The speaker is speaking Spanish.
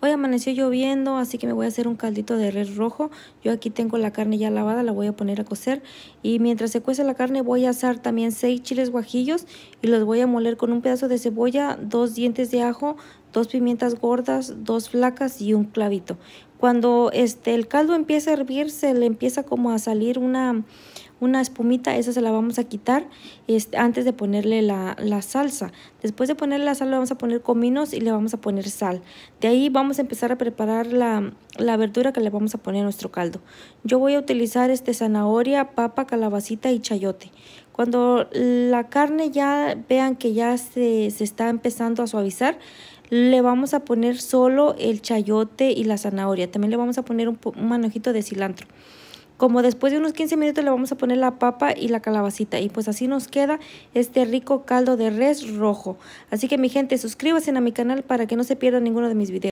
Hoy amaneció lloviendo, así que me voy a hacer un caldito de res rojo. Yo aquí tengo la carne ya lavada, la voy a poner a cocer. Y mientras se cuece la carne voy a asar también seis chiles guajillos y los voy a moler con un pedazo de cebolla, dos dientes de ajo, dos pimientas gordas, dos flacas y un clavito. Cuando este, el caldo empieza a hervir, se le empieza como a salir una una espumita, esa se la vamos a quitar este, antes de ponerle la, la, salsa. Después de ponerle la sal le vamos a poner cominos y le vamos a poner sal. De ahí vamos a empezar a preparar la, la verdura que le vamos a poner a nuestro caldo. Yo voy a utilizar este zanahoria, papa, calabacita y chayote. Cuando la carne ya vean que ya se, se está empezando a suavizar, le vamos a poner solo el chayote y la zanahoria. También le vamos a poner un, un manojito de cilantro. Como después de unos 15 minutos le vamos a poner la papa y la calabacita. Y pues así nos queda este rico caldo de res rojo. Así que mi gente, suscríbanse a mi canal para que no se pierdan ninguno de mis videos.